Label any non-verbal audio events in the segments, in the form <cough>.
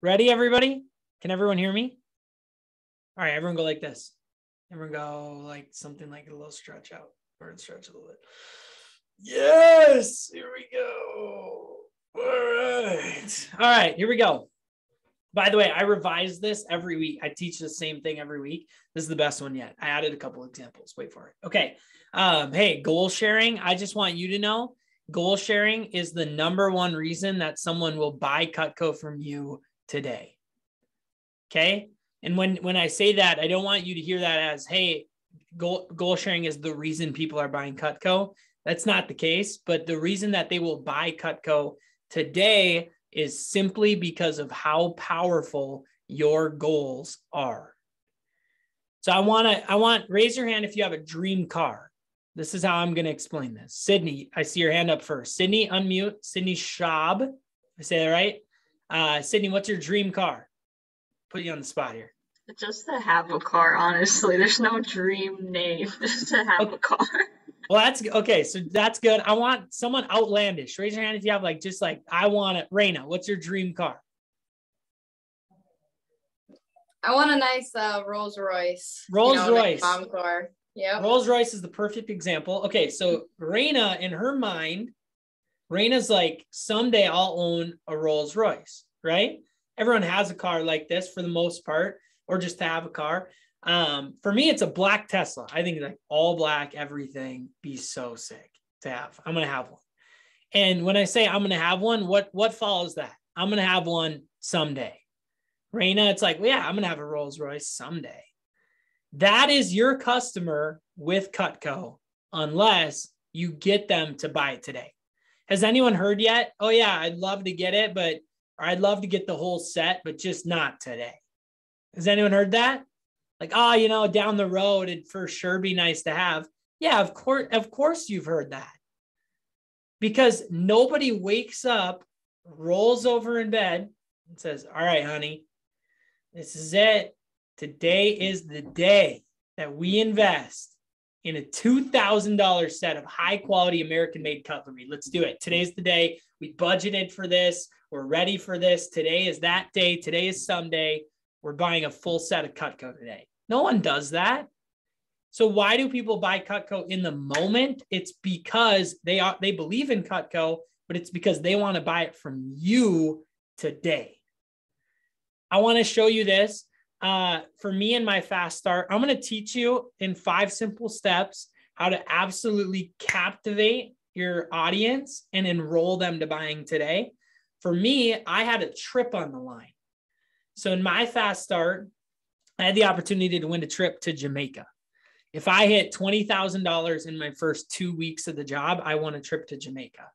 Ready, everybody? Can everyone hear me? All right, everyone go like this. Everyone go like something like a little stretch out or stretch a little bit. Yes, here we go. All right. All right, here we go. By the way, I revise this every week. I teach the same thing every week. This is the best one yet. I added a couple examples. Wait for it. Okay. Um, hey, goal sharing. I just want you to know goal sharing is the number one reason that someone will buy Cutco from you today. Okay. And when when I say that, I don't want you to hear that as, hey, goal goal sharing is the reason people are buying Cutco. That's not the case, but the reason that they will buy Cutco today is simply because of how powerful your goals are. So I want to I want raise your hand if you have a dream car. This is how I'm going to explain this. Sydney, I see your hand up first. Sydney, unmute. Sydney Schab. I say that right? Uh, Sydney, what's your dream car? Put you on the spot here. Just to have a car, honestly. There's no dream name. <laughs> Just to have okay. a car. Well, that's okay. So that's good. I want someone outlandish. Raise your hand if you have like just like I want it. Raina, what's your dream car? I want a nice uh, Rolls Royce. Rolls you know, Royce. Mom car. Yeah. Rolls Royce is the perfect example. Okay, so Raina, in her mind, Raina's like, someday I'll own a Rolls Royce, right? Everyone has a car like this for the most part, or just to have a car. Um, for me, it's a black Tesla. I think like all black, everything be so sick to have. I'm gonna have one. And when I say I'm gonna have one, what what follows that? I'm gonna have one someday. Raina, it's like, well, yeah, I'm gonna have a Rolls Royce someday. That is your customer with Cutco, unless you get them to buy it today. Has anyone heard yet? Oh yeah, I'd love to get it, but I'd love to get the whole set, but just not today. Has anyone heard that? like, oh, you know, down the road, it'd for sure be nice to have. Yeah, of course, of course you've heard that. Because nobody wakes up, rolls over in bed, and says, All right, honey, this is it. Today is the day that we invest in a $2,000 set of high quality American made cutlery. Let's do it. Today's the day. We budgeted for this. We're ready for this. Today is that day. Today is someday. We're buying a full set of Cutco today. No one does that. So why do people buy Cutco in the moment? It's because they are they believe in Cutco, but it's because they want to buy it from you today. I want to show you this. Uh, for me and my fast start, I'm going to teach you in five simple steps how to absolutely captivate your audience and enroll them to buying today. For me, I had a trip on the line. So in my fast start, I had the opportunity to win a trip to Jamaica. If I hit $20,000 in my first two weeks of the job, I won a trip to Jamaica.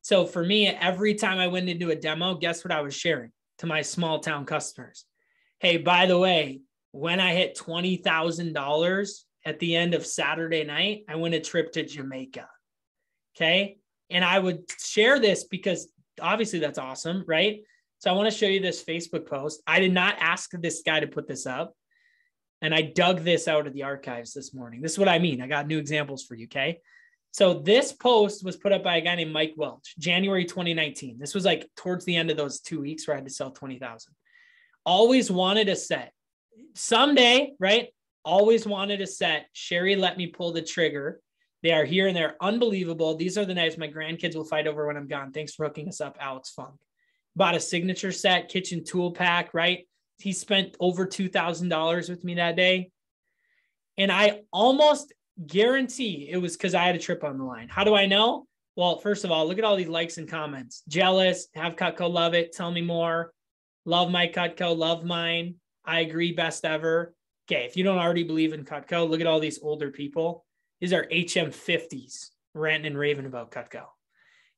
So for me, every time I went into a demo, guess what I was sharing to my small town customers? Hey, by the way, when I hit $20,000 at the end of Saturday night, I went a trip to Jamaica. Okay. And I would share this because obviously that's awesome, right? So I want to show you this Facebook post. I did not ask this guy to put this up. And I dug this out of the archives this morning. This is what I mean. I got new examples for you. Okay. So this post was put up by a guy named Mike Welch, January 2019. This was like towards the end of those two weeks where I had to sell 20,000. Always wanted a set. Someday, right? Always wanted a set. Sherry let me pull the trigger. They are here and they're unbelievable. These are the knives my grandkids will fight over when I'm gone. Thanks for hooking us up, Alex Funk bought a signature set, kitchen tool pack, right? He spent over $2,000 with me that day. And I almost guarantee it was because I had a trip on the line. How do I know? Well, first of all, look at all these likes and comments. Jealous, have Cutco, love it. Tell me more. Love my Cutco, love mine. I agree, best ever. Okay, if you don't already believe in Cutco, look at all these older people. These are HM50s ranting and raving about Cutco.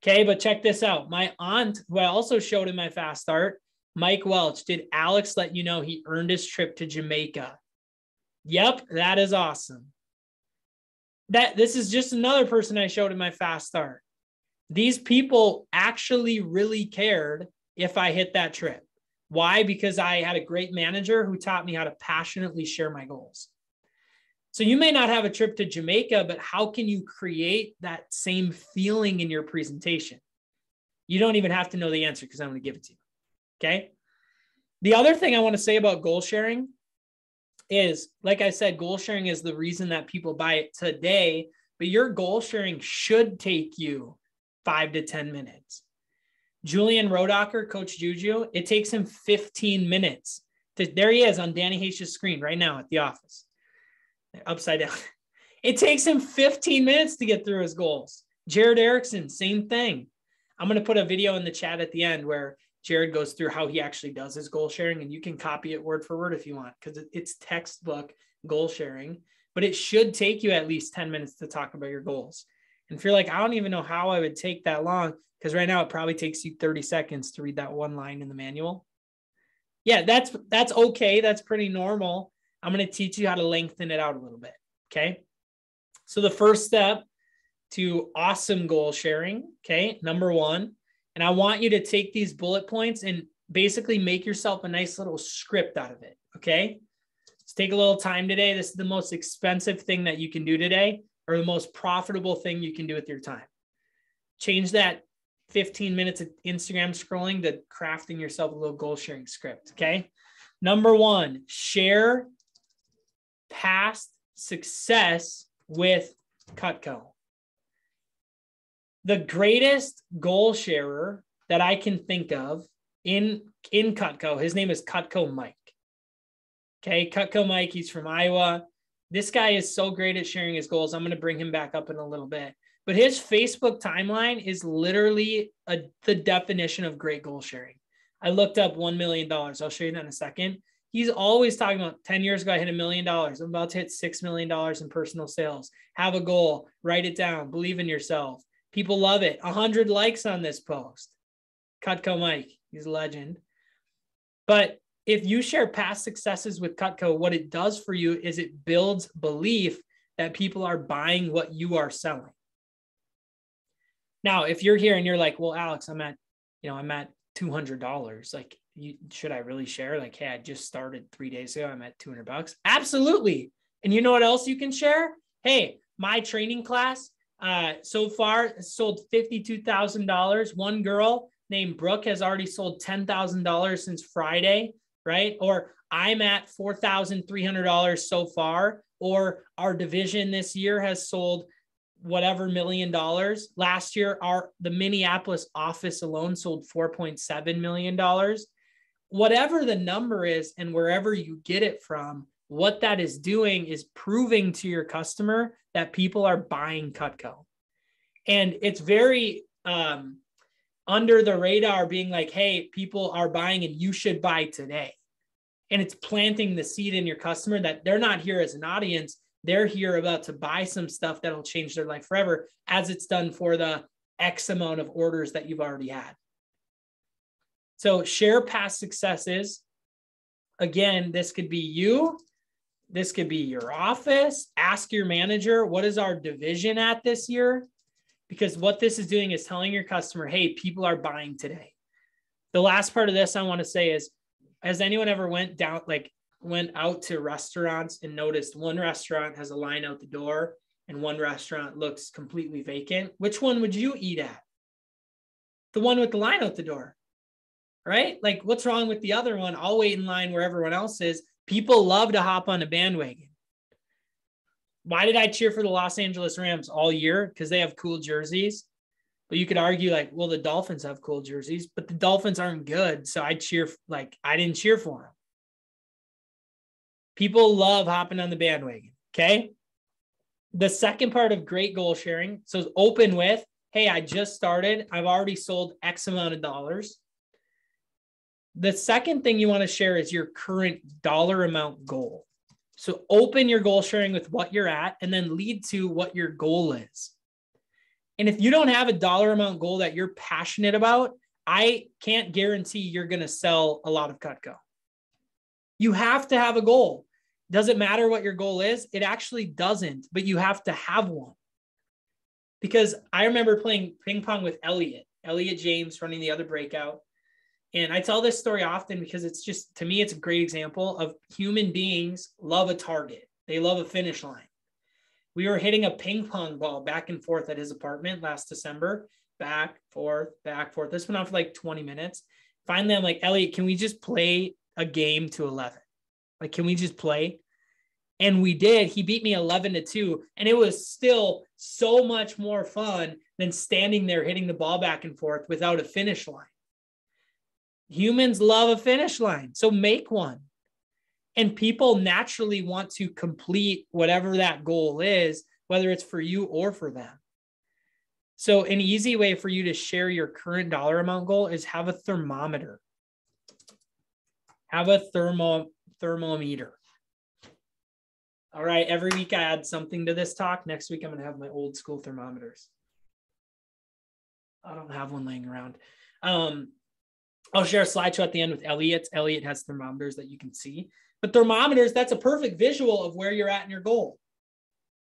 Okay, but check this out. My aunt, who I also showed in my fast start, Mike Welch, did Alex let you know he earned his trip to Jamaica? Yep, that is awesome. That this is just another person I showed in my fast start. These people actually really cared if I hit that trip. Why? Because I had a great manager who taught me how to passionately share my goals. So you may not have a trip to Jamaica, but how can you create that same feeling in your presentation? You don't even have to know the answer because I'm going to give it to you. Okay. The other thing I want to say about goal sharing is, like I said, goal sharing is the reason that people buy it today, but your goal sharing should take you five to 10 minutes. Julian Rodocker, Coach Juju, it takes him 15 minutes. To, there he is on Danny Hayes' screen right now at the office, upside down. <laughs> It takes him 15 minutes to get through his goals. Jared Erickson, same thing. I'm going to put a video in the chat at the end where Jared goes through how he actually does his goal sharing, and you can copy it word for word if you want, because it's textbook goal sharing, but it should take you at least 10 minutes to talk about your goals. And if you're like, I don't even know how I would take that long, because right now it probably takes you 30 seconds to read that one line in the manual. Yeah, that's that's okay. That's pretty normal. I'm going to teach you how to lengthen it out a little bit. Okay. So the first step to awesome goal sharing, okay, number one, and I want you to take these bullet points and basically make yourself a nice little script out of it. Okay. Let's take a little time today. This is the most expensive thing that you can do today, or the most profitable thing you can do with your time. Change that 15 minutes of Instagram scrolling to crafting yourself a little goal sharing script. Okay. Number one, share past success with Cutco the greatest goal sharer that I can think of in in Cutco. His name is Cutco Mike. Okay, Cutco Mike. He's from Iowa. This guy is so great at sharing his goals. I'm going to bring him back up in a little bit. But his Facebook timeline is literally a, the definition of great goal sharing. I looked up $1 million. I'll show you that in a second. He's always talking about 10 years ago, I hit a million dollars. I'm about to hit $6 million in personal sales. Have a goal, write it down, believe in yourself. People love it. 100 likes on this post. Cutco Mike, he's a legend. But if you share past successes with Cutco, what it does for you is it builds belief that people are buying what you are selling. Now, if you're here and you're like, well, Alex, I'm at, you know, I'm at $200. Like, you, should I really share? Like, hey, I just started three days ago. I'm at 200 bucks. Absolutely. And you know what else you can share? Hey, my training class uh, so far sold $52,000. One girl named Brooke has already sold $10,000 since Friday, right? Or I'm at $4,300 so far, or our division this year has sold whatever million dollars. Last year, our the Minneapolis office alone sold $4.7 million. Whatever the number is, and wherever you get it from, what that is doing is proving to your customer that people are buying Cutco. And it's very um, under the radar, being like, hey, people are buying and you should buy today. And it's planting the seed in your customer that they're not here as an audience. They're here about to buy some stuff that'll change their life forever, as it's done for the X amount of orders that you've already had. So share past successes. Again, this could be you this could be your office. Ask your manager, what is our division at this year? Because what this is doing is telling your customer, hey, people are buying today. The last part of this I want to say is has anyone ever went down, like went out to restaurants and noticed one restaurant has a line out the door and one restaurant looks completely vacant? Which one would you eat at? The one with the line out the door, right? Like, what's wrong with the other one? I'll wait in line where everyone else is People love to hop on a bandwagon. Why did I cheer for the Los Angeles Rams all year? Because they have cool jerseys. But you could argue, like, well, the Dolphins have cool jerseys, but the Dolphins aren't good. So I cheer, like, I didn't cheer for them. People love hopping on the bandwagon. Okay. The second part of great goal sharing. So open with, hey, I just started. I've already sold X amount of dollars. The second thing you want to share is your current dollar amount goal. So open your goal sharing with what you're at and then lead to what your goal is. And if you don't have a dollar amount goal that you're passionate about, I can't guarantee you're going to sell a lot of Cutco. You have to have a goal. Does it matter what your goal is? It actually doesn't, but you have to have one. Because I remember playing ping pong with Elliot, Elliot James running the other breakout. And I tell this story often because it's just, to me, it's a great example of human beings love a target, they love a finish line. We were hitting a ping pong ball back and forth at his apartment last December, back, forth, back, forth. This went on for like 20 minutes. Finally, I'm like, Elliot, can we just play a game to 11? Like, can we just play? And we did. He beat me 11 to 2. And it was still so much more fun than standing there hitting the ball back and forth without a finish line. Humans love a finish line. So make one. And people naturally want to complete whatever that goal is, whether it's for you or for them. So, an easy way for you to share your current dollar amount goal is have a thermometer. Have a thermo thermometer. All right, every week I add something to this talk. Next week I'm going to have my old school thermometers. I don't have one laying around. Um, I'll share a slideshow at the end with Elliot. Elliot has thermometers that you can see. But thermometers, that's a perfect visual of where you're at in your goal.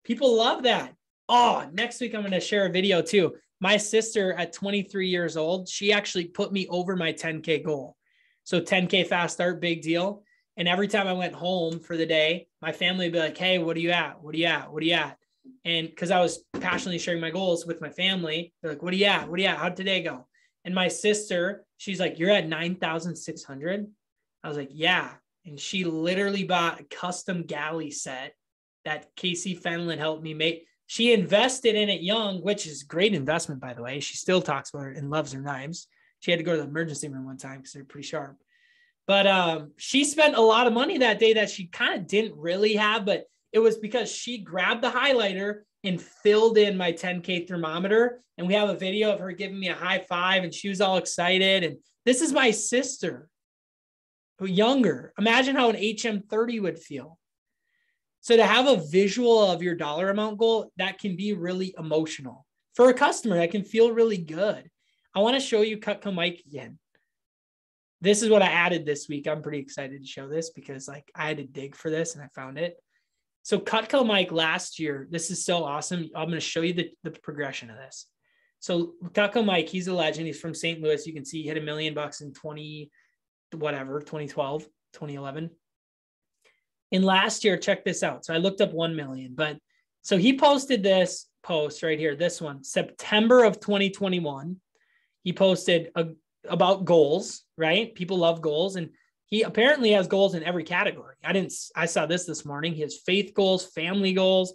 People love that. Oh, next week I'm going to share a video too. My sister at 23 years old, she actually put me over my 10K goal. So 10K fast start, big deal. And every time I went home for the day, my family would be like, Hey, what are you at? What are you at? What are you at? And because I was passionately sharing my goals with my family, they're like, What are you at? What are you at? How'd today go? And my sister, she's like, You're at 9,600. I was like, Yeah. And she literally bought a custom galley set that Casey Fenlon helped me make. She invested in it young, which is great investment, by the way. She still talks about it and loves her knives. She had to go to the emergency room one time because they're pretty sharp. But um, she spent a lot of money that day that she kind of didn't really have, but it was because she grabbed the highlighter and filled in my 10K thermometer. And we have a video of her giving me a high five, and she was all excited. And this is my sister, who younger. Imagine how an HM30 would feel. So to have a visual of your dollar amount goal, that can be really emotional. For a customer, that can feel really good. I want to show you Cutco Mike again this is what I added this week. I'm pretty excited to show this because like I had to dig for this and I found it. So Cutco Mike last year, this is so awesome. I'm going to show you the, the progression of this. So Cutco Mike, he's a legend. He's from St. Louis. You can see he hit a million bucks in 20, whatever, 2012, 2011. And last year, check this out. So I looked up 1 million, but so he posted this post right here, this one, September of 2021. He posted a, about goals, right? People love goals. And he apparently has goals in every category. I didn't, I saw this this morning. His faith goals, family goals,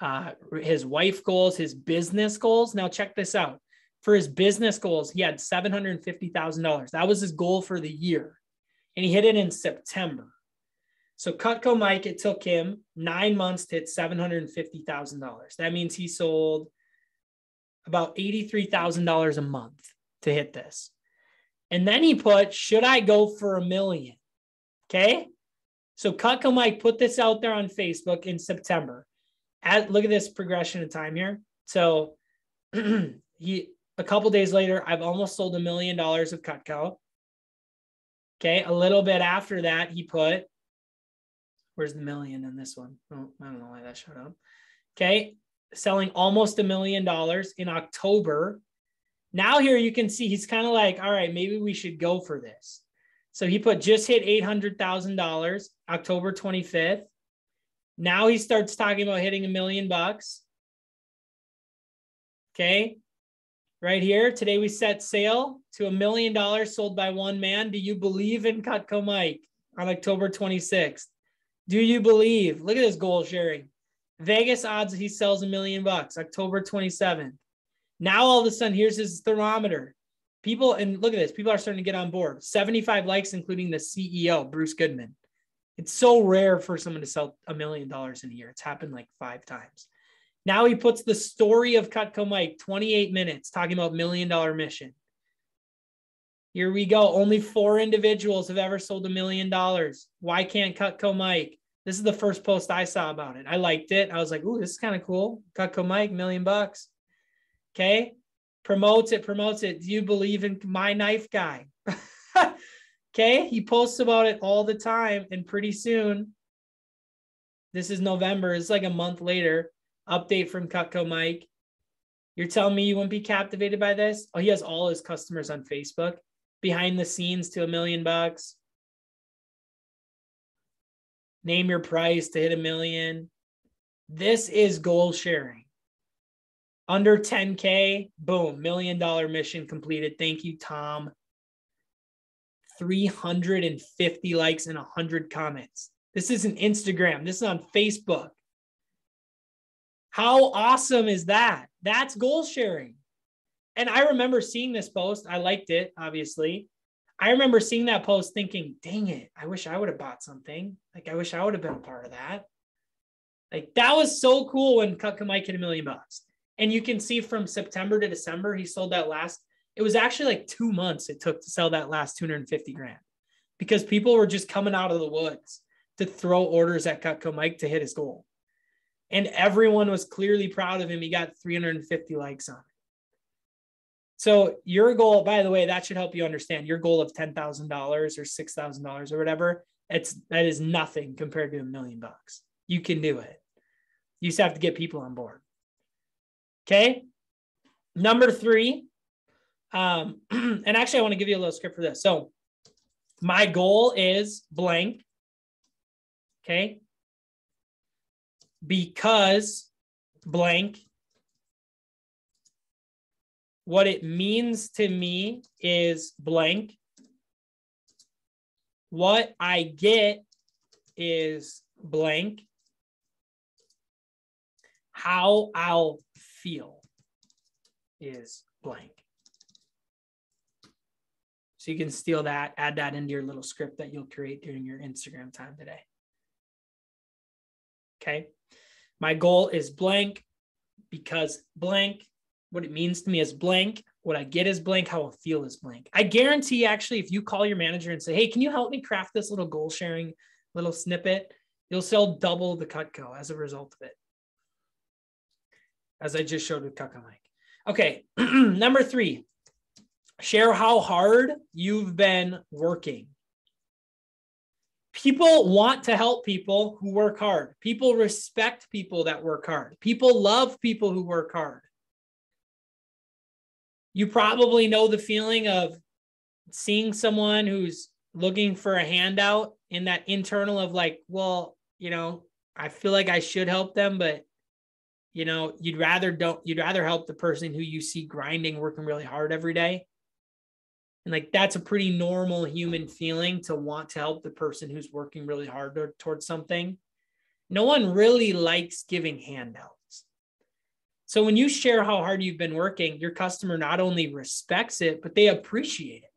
uh, his wife goals, his business goals. Now, check this out. For his business goals, he had $750,000. That was his goal for the year. And he hit it in September. So Cutco Mike, it took him nine months to hit $750,000. That means he sold about $83,000 a month to hit this. And then he put, should I go for a million? Okay. So Cutco Mike put this out there on Facebook in September. At, look at this progression of time here. So <clears throat> he a couple days later, I've almost sold a million dollars of Cutco. Okay. A little bit after that, he put, where's the million in this one? Oh, I don't know why that showed up. Okay. Selling almost a million dollars in October now here you can see he's kind of like, all right, maybe we should go for this. So he put just hit $800,000 October 25th. Now he starts talking about hitting a million bucks. Okay. Right here, today we set sail to a million dollars sold by one man. Do you believe in Cutco Mike on October 26th? Do you believe? Look at this goal sharing. Vegas odds he sells a million bucks October 27th. Now all of a sudden, here's his thermometer. People, and look at this, people are starting to get on board. 75 likes, including the CEO, Bruce Goodman. It's so rare for someone to sell a million dollars in a year. It's happened like five times. Now he puts the story of Cutco Mike, 28 minutes, talking about million dollar mission. Here we go. Only four individuals have ever sold a million dollars. Why can't Cutco Mike? This is the first post I saw about it. I liked it. I was like, ooh, this is kind of cool. Cutco Mike, million bucks. Okay. Promotes it, promotes it. Do you believe in my knife guy? <laughs> okay. He posts about it all the time. And pretty soon, this is November, it's like a month later. Update from Cutco Mike. You're telling me you wouldn't be captivated by this? Oh, he has all his customers on Facebook behind the scenes to a million bucks. Name your price to hit a million. This is goal sharing. Under 10K, boom, million dollar mission completed. Thank you, Tom. 350 likes and 100 comments. This isn't Instagram, this is on Facebook. How awesome is that? That's goal sharing. And I remember seeing this post. I liked it, obviously. I remember seeing that post thinking, dang it, I wish I would have bought something. Like, I wish I would have been a part of that. Like, that was so cool when Cutco Mike hit a million bucks. And you can see from September to December, he sold that last, it was actually like two months it took to sell that last 250 grand because people were just coming out of the woods to throw orders at Cutco Mike to hit his goal. And everyone was clearly proud of him. He got 350 likes on it. So your goal, by the way, that should help you understand your goal of ten thousand dollars or six thousand dollars or whatever. It's that is nothing compared to a million bucks. You can do it. You just have to get people on board. Okay. Number three. Um, <clears throat> and actually, I want to give you a little script for this. So my goal is blank. Okay. Because blank what it means to me is blank. What I get is blank. How I'll feel is blank. So you can steal that, add that into your little script that you'll create during your Instagram time today. Okay. My goal is blank because blank what it means to me is blank. What I get is blank. How I feel is blank. I guarantee, actually, if you call your manager and say, "Hey, can you help me craft this little goal sharing little snippet?" You'll sell double the Cutco as a result of it. As I just showed with Cutco Mike. Okay, <clears throat> number three, share how hard you've been working. People want to help people who work hard. People respect people that work hard. People love people who work hard you probably know the feeling of seeing someone who's looking for a handout in that internal of like, well, you know, I feel like I should help them, but you know, you'd rather don't you'd rather help the person who you see grinding, working really hard every day. And like that's a pretty normal human feeling to want to help the person who's working really hard towards something. No one really likes giving handouts. So when you share how hard you've been working, your customer not only respects it, but they appreciate it.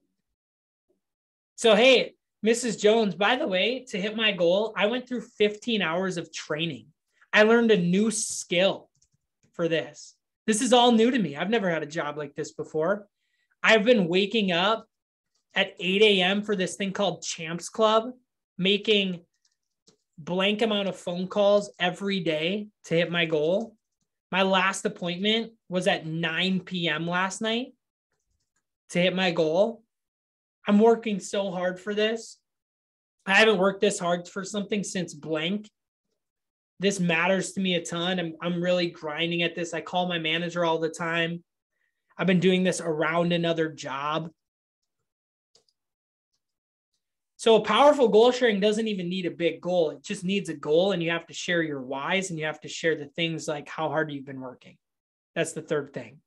So, hey, Mrs. Jones, by the way, to hit my goal, I went through 15 hours of training. I learned a new skill for this. This is all new to me. I've never had a job like this before. I've been waking up at 8 a.m. for this thing called Champs Club, making blank amount of phone calls every day to hit my goal. My last appointment was at 9 p.m. last night to hit my goal. I'm working so hard for this. I haven't worked this hard for something since blank. This matters to me a ton. I'm, I'm really grinding at this. I call my manager all the time. I've been doing this around another job. So a powerful goal sharing doesn't even need a big goal. It just needs a goal and you have to share your whys and you have to share the things like how hard you've been working. That's the third thing.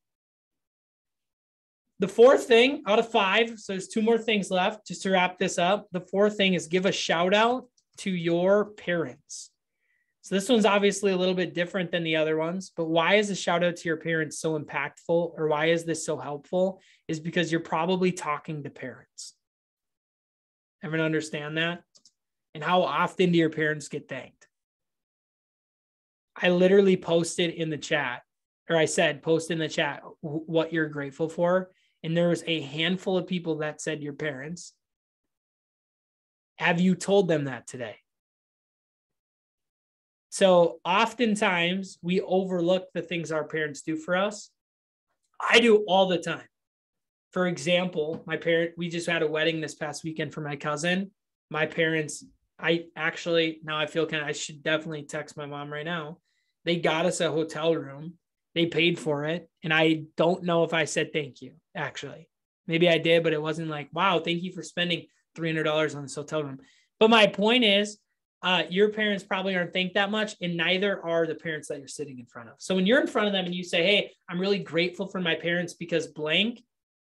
The fourth thing out of five, so there's two more things left just to wrap this up. The fourth thing is give a shout out to your parents. So this one's obviously a little bit different than the other ones, but why is a shout out to your parents so impactful or why is this so helpful? Is because you're probably talking to parents. Everyone understand that? And how often do your parents get thanked? I literally posted in the chat, or I said, post in the chat what you're grateful for. And there was a handful of people that said your parents. Have you told them that today? So oftentimes we overlook the things our parents do for us. I do all the time for example, my parent, we just had a wedding this past weekend for my cousin. My parents, I actually, now I feel kind of, I should definitely text my mom right now. They got us a hotel room, they paid for it. And I don't know if I said thank you, actually. Maybe I did, but it wasn't like, wow, thank you for spending $300 on this hotel room. But my point is, uh, your parents probably aren't thanked that much, and neither are the parents that you're sitting in front of. So when you're in front of them and you say, Hey, I'm really grateful for my parents because blank,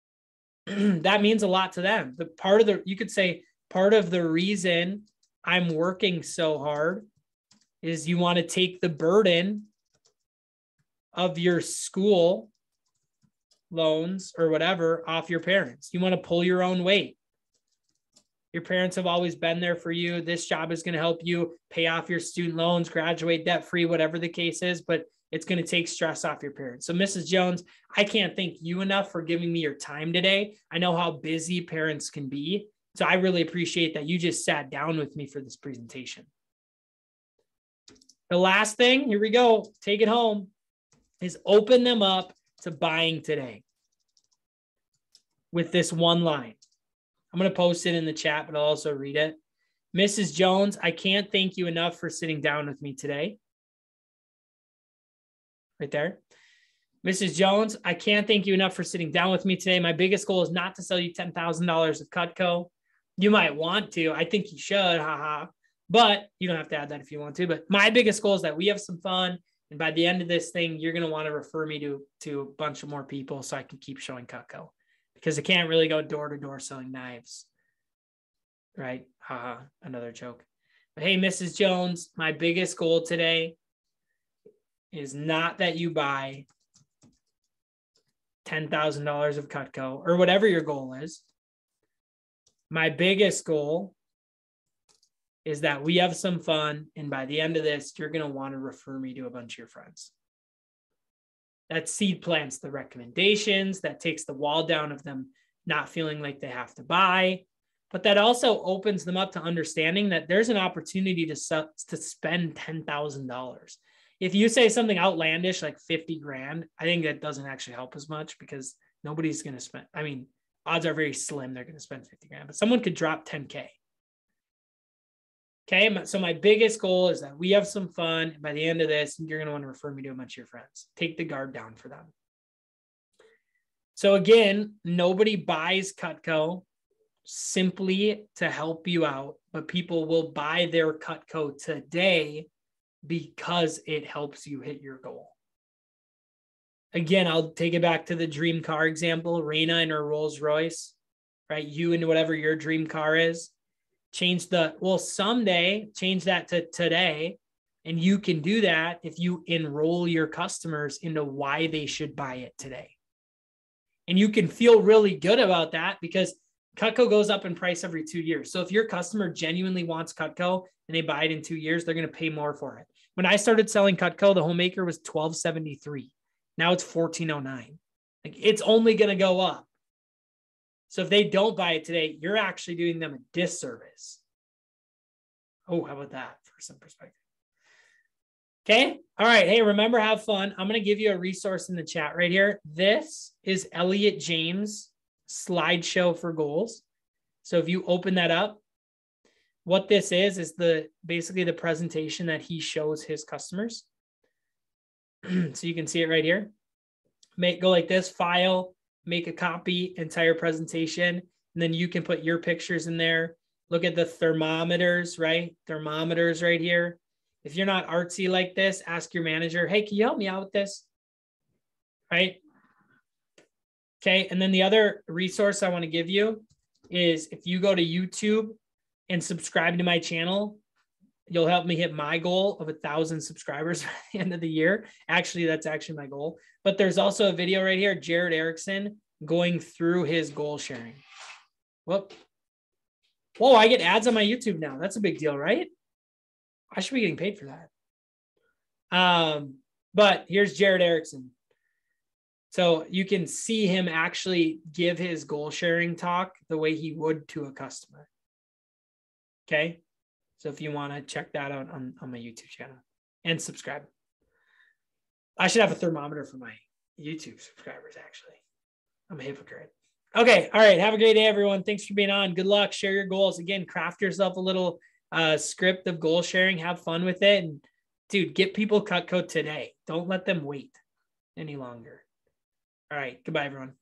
<clears throat> that means a lot to them. The part of the, you could say, part of the reason I'm working so hard is you want to take the burden of your school loans or whatever off your parents. You want to pull your own weight. Your parents have always been there for you. This job is going to help you pay off your student loans, graduate debt free, whatever the case is, but it's going to take stress off your parents. So, Mrs. Jones, I can't thank you enough for giving me your time today. I know how busy parents can be. So, I really appreciate that you just sat down with me for this presentation. The last thing, here we go, take it home, is open them up to buying today with this one line. I'm going to post it in the chat, but I'll also read it. Mrs. Jones, I can't thank you enough for sitting down with me today. Right there. Mrs. Jones, I can't thank you enough for sitting down with me today. My biggest goal is not to sell you $10,000 of Cutco. You might want to. I think you should, haha. But you don't have to add that if you want to. But my biggest goal is that we have some fun. And by the end of this thing, you're going to want to refer me to, to a bunch of more people so I can keep showing Cutco because I can't really go door to door selling knives. Right? Haha, another joke. But hey, Mrs. Jones, my biggest goal today is not that you buy $10,000 of Cutco or whatever your goal is. My biggest goal is that we have some fun. And by the end of this, you're going to want to refer me to a bunch of your friends. That seed plants the recommendations, that takes the wall down of them not feeling like they have to buy. But that also opens them up to understanding that there's an opportunity to, to spend $10,000. If you say something outlandish like 50 grand, I think that doesn't actually help as much because nobody's going to spend. I mean, odds are very slim they're going to spend 50 grand, but someone could drop 10K Okay, so my biggest goal is that we have some fun. By the end of this, you're going to want to refer me to a bunch of your friends. Take the guard down for them. So again, nobody buys Cutco simply to help you out, but people will buy their Cutco today because it helps you hit your goal. Again, I'll take it back to the dream car example, Raina and her Rolls Royce, right? You and whatever your dream car is change the well someday change that to today and you can do that if you enroll your customers into why they should buy it today and you can feel really good about that because Cutco goes up in price every two years. So if your customer genuinely wants Cutco and they buy it in two years, they're going to pay more for it. When I started selling Cutco, the homemaker was 1273. Now it's 1409. Like it's only going to go up. So if they don't buy it today, you're actually doing them a disservice. Oh, how about that for some perspective? Okay. All right. Hey, remember, have fun. I'm going to give you a resource in the chat right here. This is Elliot James slideshow for goals. So if you open that up, what this is is the basically the presentation that he shows his customers. <clears throat> so you can see it right here. Make go like this, file, make a copy, entire presentation, and then you can put your pictures in there. Look at the thermometers, right? Thermometers right here. If you're not artsy like this, ask your manager, hey, can you help me out with this? Right? Okay. And then the other resource I want to give you is if you go to YouTube and subscribe to my channel, you'll help me hit my goal of a thousand subscribers <laughs> by the end of the year. Actually, that's actually my goal. But there's also a video right here, Jared Erickson going through his goal sharing. Whoop. Whoa, I get ads on my YouTube now. That's a big deal, right? I should be getting paid for that. Um, but here's Jared Erickson. So you can see him actually give his goal sharing talk the way he would to a customer. Okay. So if you want to check that out on, on my YouTube channel and subscribe. I should have a thermometer for my YouTube subscribers, actually. I'm a hypocrite. Okay. All right. Have a great day, everyone. Thanks for being on. Good luck. Share your goals. Again, craft yourself a little uh, script of goal sharing. Have fun with it. And dude, get people cut Cutco today. Don't let them wait any longer. All right. Goodbye, everyone.